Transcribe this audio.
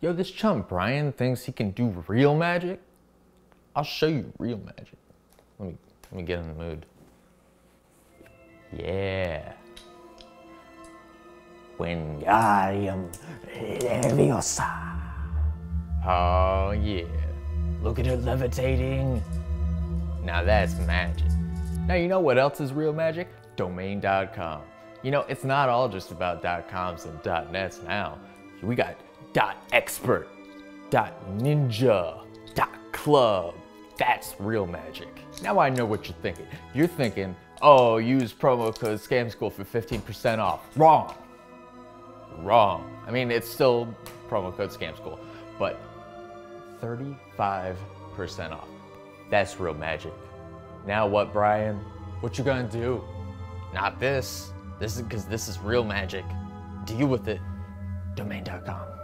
Yo, this chum Brian thinks he can do real magic. I'll show you real magic. Let me let me get in the mood. Yeah. Wingardium Leviosa. Oh yeah. Look at her levitating. Now that's magic. Now you know what else is real magic? Domain.com. You know, it's not all just about .coms and .nets now. We got dot .expert, dot .ninja, dot .club. That's real magic. Now I know what you're thinking. You're thinking, oh, use promo code Scam School for 15% off. Wrong. Wrong. I mean, it's still promo code Scam School, but 35% off. That's real magic. Now what, Brian? What you gonna do? Not this. This is because this is real magic. Deal with it. Domain.com.